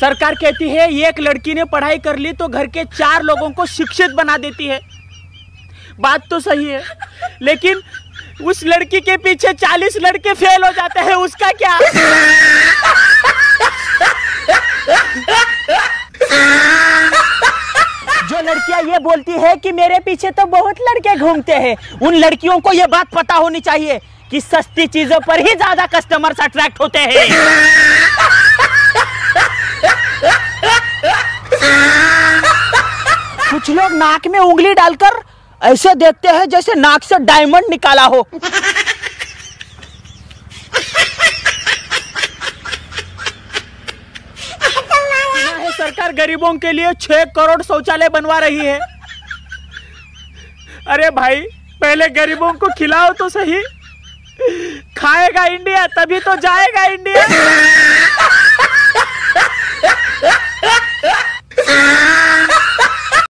सरकार कहती है, एक लड़की ने पढ़ाई कर ली तो घर के चार लोगों को शिक्षित बना देती है। बात तो सही है, लेकिन उस लड़की के पीछे चालीस लड़के फेल हो जाते हैं, उसका क्या? जो लड़कियाँ ये बोलती है कि मेरे पीछे तो बहुत लड़के घूमते हैं, उन लड़कियों को ये बात पता होनी चाहिए कि सस्ती चीज़ों पर ही ज़्यादा कस्टमर्स अट्रैक्ट होते हैं। कुछ लोग नाक में उंगली डालकर ऐसे देखते हैं जैसे नाक से डायमंड निकाला हो। सरकार गरीबों के लिए छह करोड़ शौचालय बनवा रही है। अरे भाई, पहले गरीबों को खिलाओ तो सही। खाएगा इंडिया, तभी तो जाएगा इंडिया।